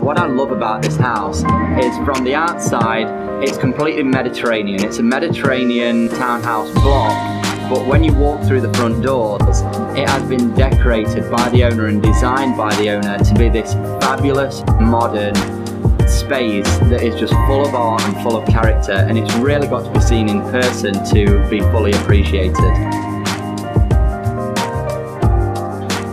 What I love about this house is from the outside, it's completely Mediterranean. It's a Mediterranean townhouse block, but when you walk through the front door, has been decorated by the owner and designed by the owner to be this fabulous, modern space that is just full of art and full of character, and it's really got to be seen in person to be fully appreciated.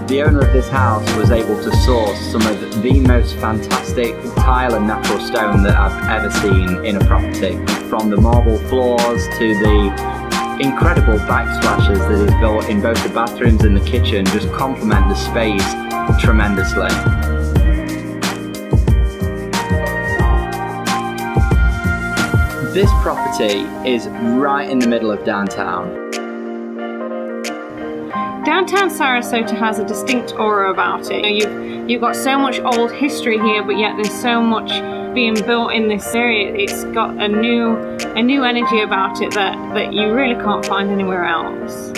The owner of this house was able to source some of the most fantastic tile and natural stone that I've ever seen in a property. From the marble floors to the incredible backsplashes that is built in both the bathrooms and the kitchen just complement the space tremendously. This property is right in the middle of downtown. Downtown Sarasota has a distinct aura about it. You know, you've, you've got so much old history here, but yet there's so much being built in this area. It's got a new, a new energy about it that, that you really can't find anywhere else.